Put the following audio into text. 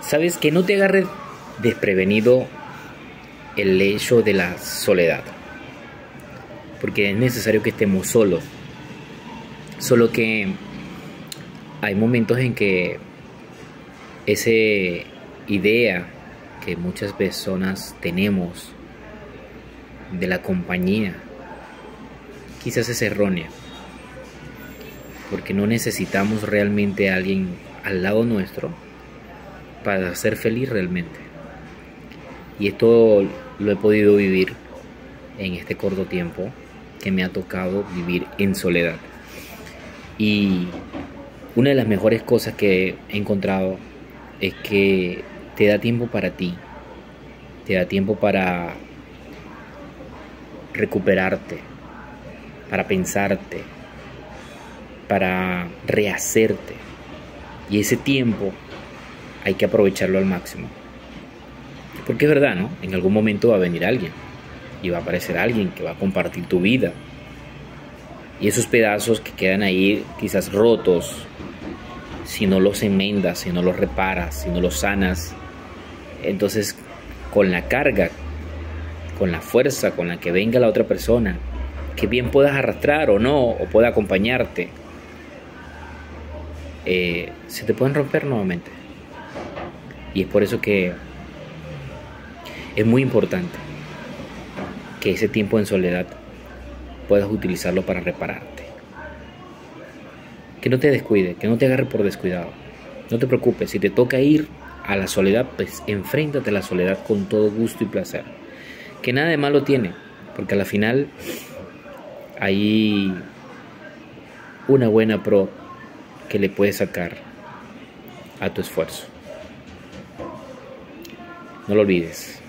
sabes que no te agarre desprevenido el hecho de la soledad. Porque es necesario que estemos solos. Solo que hay momentos en que esa idea que muchas personas tenemos de la compañía quizás es errónea. Porque no necesitamos realmente a alguien al lado nuestro para ser feliz realmente. Y esto lo he podido vivir en este corto tiempo que me ha tocado vivir en soledad. Y una de las mejores cosas que he encontrado es que te da tiempo para ti, te da tiempo para recuperarte, para pensarte, para rehacerte. Y ese tiempo hay que aprovecharlo al máximo. Porque es verdad, ¿no? En algún momento va a venir alguien y va a aparecer alguien que va a compartir tu vida. Y esos pedazos que quedan ahí quizás rotos, si no los enmendas, si no los reparas, si no los sanas, entonces con la carga, con la fuerza con la que venga la otra persona, que bien puedas arrastrar o no, o pueda acompañarte, eh, se te pueden romper nuevamente. Y es por eso que es muy importante que ese tiempo en soledad puedas utilizarlo para repararte. Que no te descuide, que no te agarre por descuidado. No te preocupes, si te toca ir a la soledad, pues enfréntate a la soledad con todo gusto y placer. Que nada de malo tiene, porque a la final hay una buena pro que le puedes sacar a tu esfuerzo. No lo olvides.